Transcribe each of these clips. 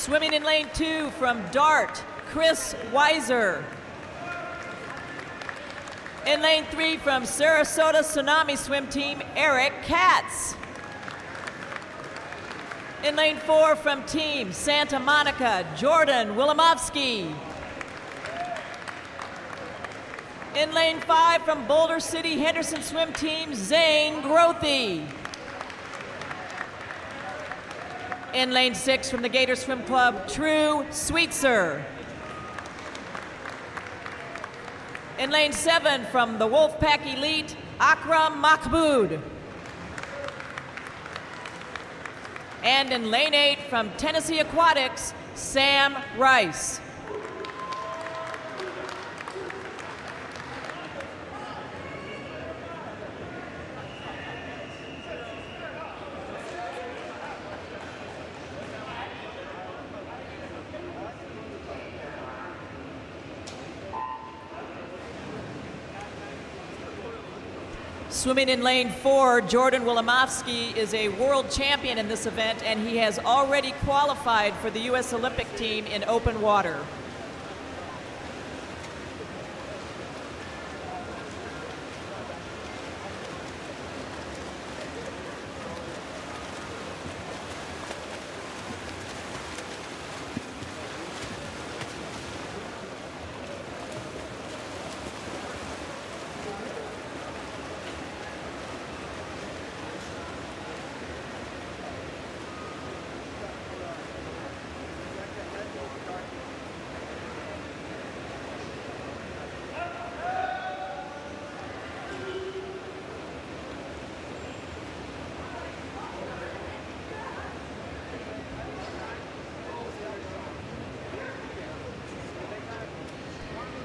Swimming in lane two from Dart, Chris Weiser. In lane three from Sarasota Tsunami Swim Team, Arik Katz. In lane four from Team Santa Monica, Jordan Wilimovsky. In lane five from Boulder City Henderson Swim Team, Zane Grothe. In lane six from the Gator Swim Club, True Sweetser. In lane seven from the Wolfpack Elite, Akram Mahmoud. And in lane eight from Tennessee Aquatics, Sam Rice. Swimming in lane four, Jordan Wilimovsky is a world champion in this event, and he has already qualified for the U.S. Olympic team in open water.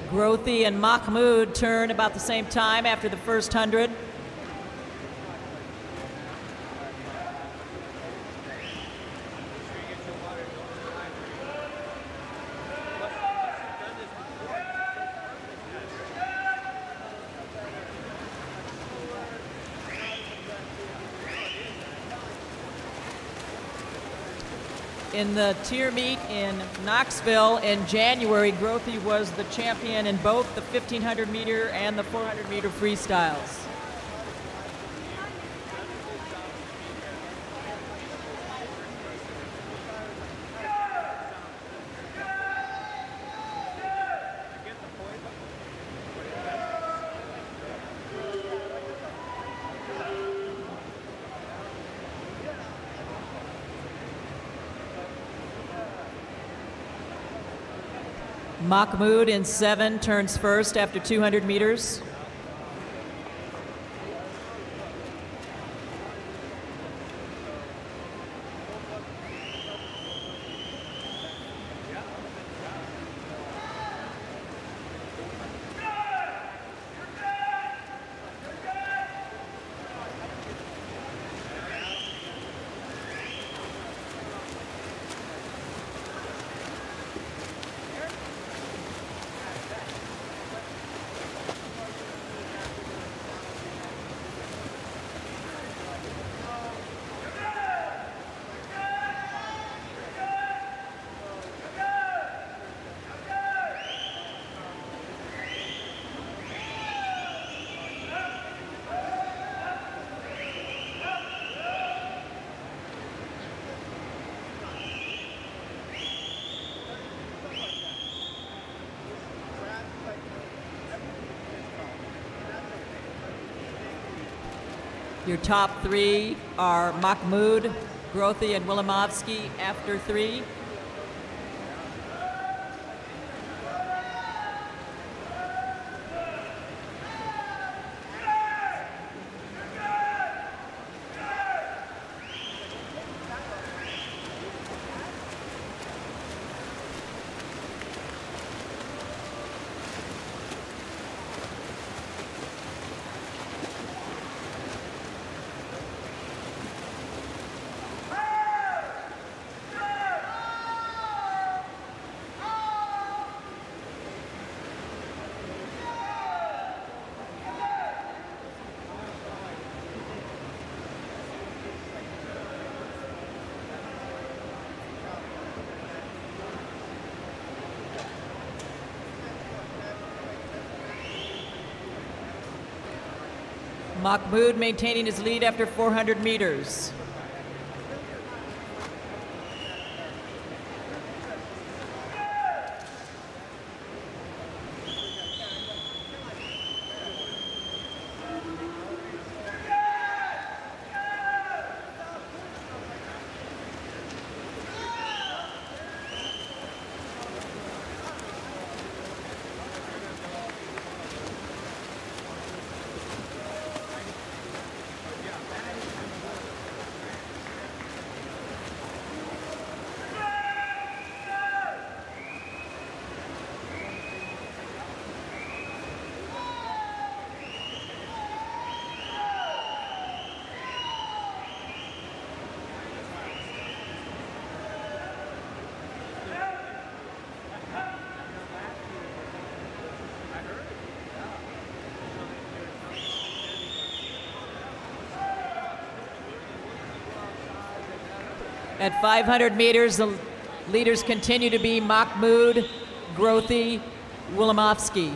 Grothe and Mahmoud turn about the same time after the first hundred. In the TYR meet in Knoxville in January, Grothe was the champion in both the 1500 meter and the 400 meter freestyles. Mahmoud in seven turns first after 200 meters. Your top three are Mahmoud, Grothe, and Wilimovsky after three. Mahmoud maintaining his lead after 400 meters. At 500 meters, the leaders continue to be Mahmoud, Grothe, Wilimovsky.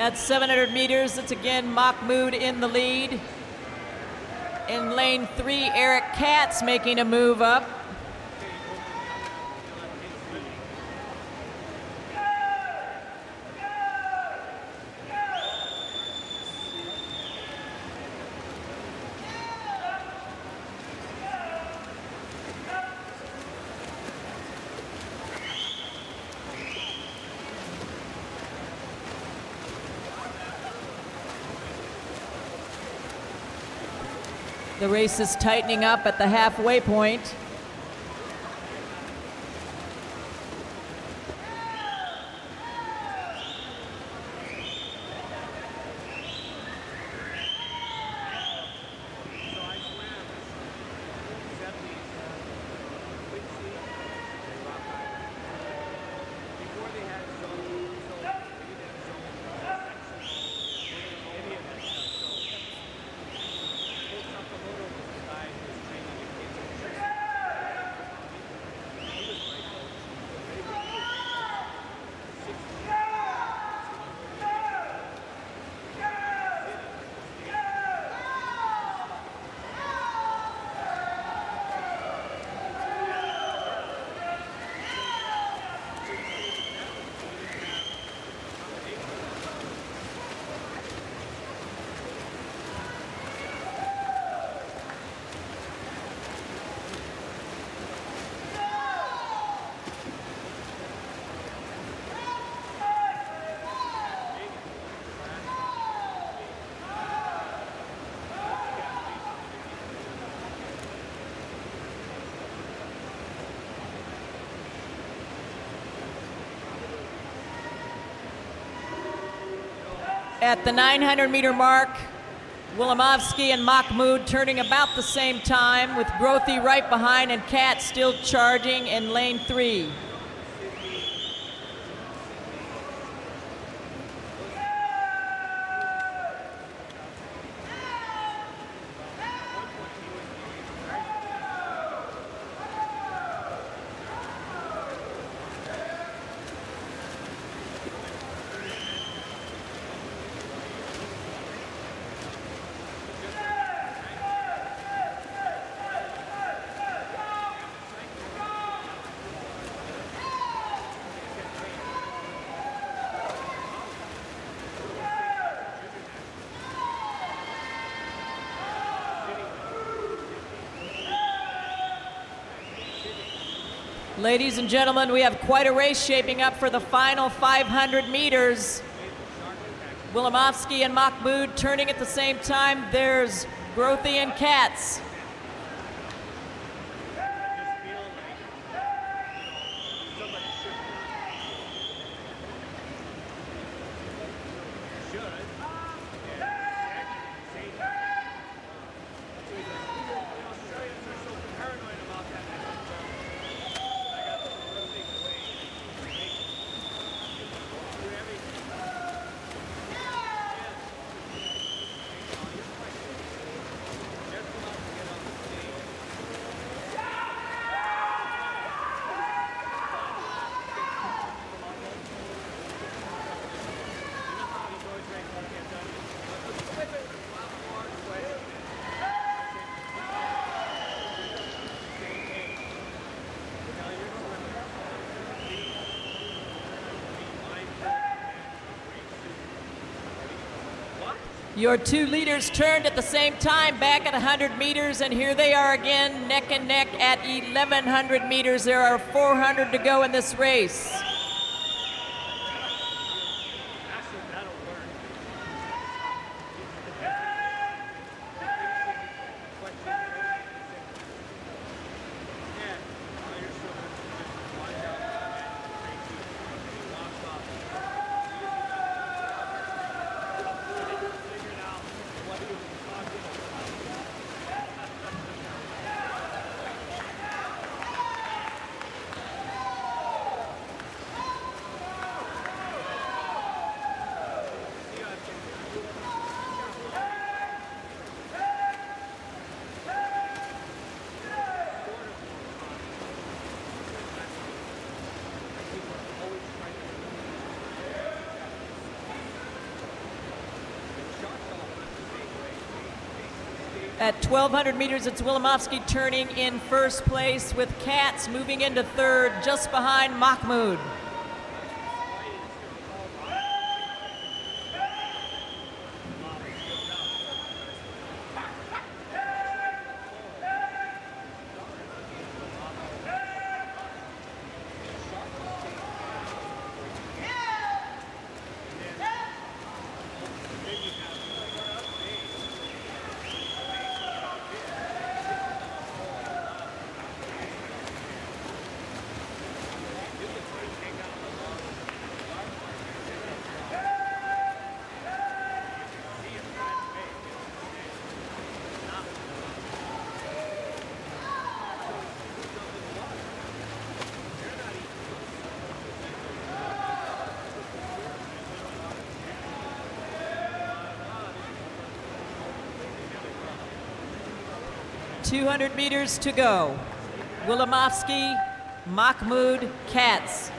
At 700 meters, it's again Mahmoud in the lead. In lane three, Arik Katz making a move up. The race is tightening up at the halfway point. At the 900 meter mark, Wilimovsky and Mahmoud turning about the same time with Grothe right behind and Kat still charging in lane three. Ladies and gentlemen, we have quite a race shaping up for the final 500 meters. Wilimovsky and Mahmoud turning at the same time. There's Grothe and Katz. Your two leaders turned at the same time back at 100 meters, and here they are again, neck and neck at 1,100 meters. There are 400 to go in this race. At 1,200 meters, it's Wilimovsky turning in first place with Katz moving into third just behind Mahmoud. 200 meters to go. Wilimovsky, Mahmoud, Katz.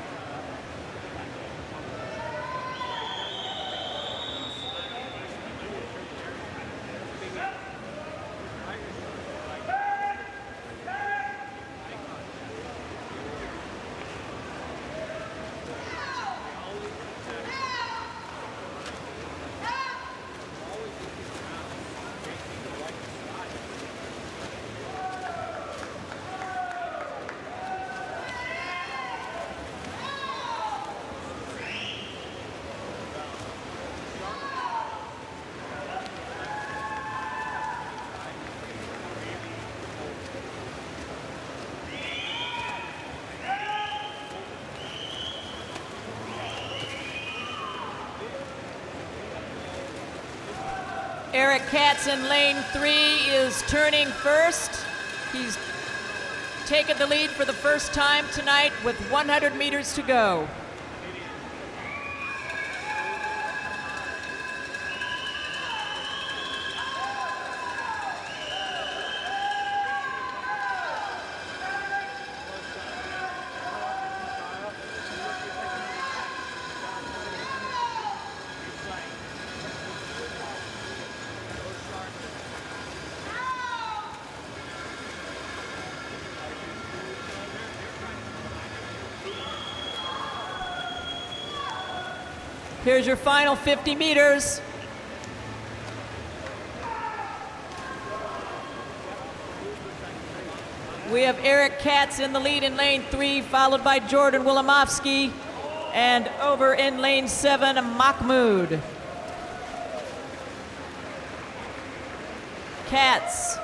Katz in lane three is turning first. He's taken the lead for the first time tonight with 100 meters to go. Here's your final 50 meters. We have Arik Katz in the lead in lane three, followed by Jordan Wilimovsky, and over in lane seven, Mahmoud. Katz,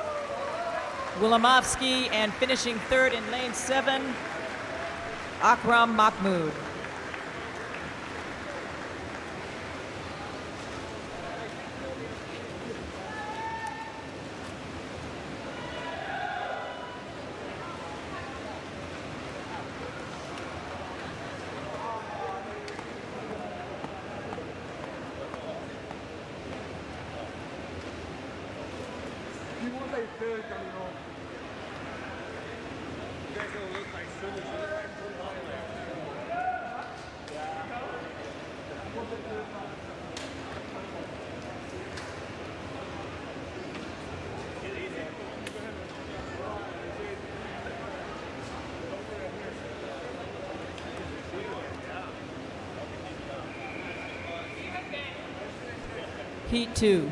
Wilimovsky, and finishing third in lane seven, Akram Mahmoud. Heat two.